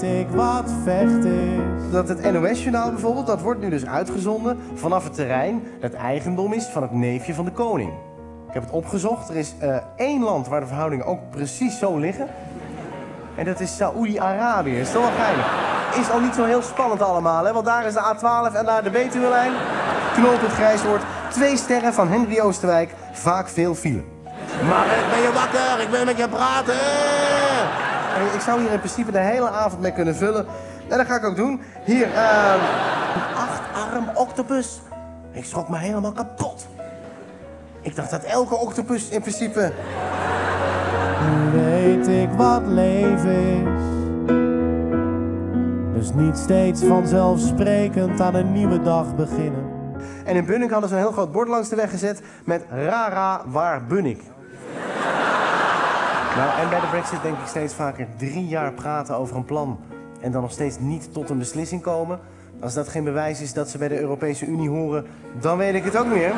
weet ik wat vecht is. Dat het NOS-journaal bijvoorbeeld, dat wordt nu dus uitgezonden vanaf het terrein dat eigendom is van het neefje van de koning. Ik heb het opgezocht. Er is eh, één land waar de verhoudingen ook precies zo liggen. En dat is Saoedi-Arabië. Is toch wel geinig? Is al niet zo heel spannend allemaal, hè? Want daar is de A12 en daar de Betuwe-lijn. Knooppunt Grijswoord. Twee sterren van Henry Oosterwijk. Vaak veel file. Maar ik ben je wakker, ik ben met je praten. Ik zou hier in principe de hele avond mee kunnen vullen. En dat ga ik ook doen. Hier, ehm een achtarm octopus. Ik schrok me helemaal kapot. Ik dacht dat elke octopus in principe... Nu weet ik wat leven is. Dus niet steeds vanzelfsprekend aan een nieuwe dag beginnen. En in Bunnik hadden ze een heel groot bord langs de weg gezet met Rara, waar Bunnik? Nou, en bij de brexit denk ik steeds vaker drie jaar praten over een plan... en dan nog steeds niet tot een beslissing komen. Als dat geen bewijs is dat ze bij de Europese Unie horen, dan weet ik het ook meer.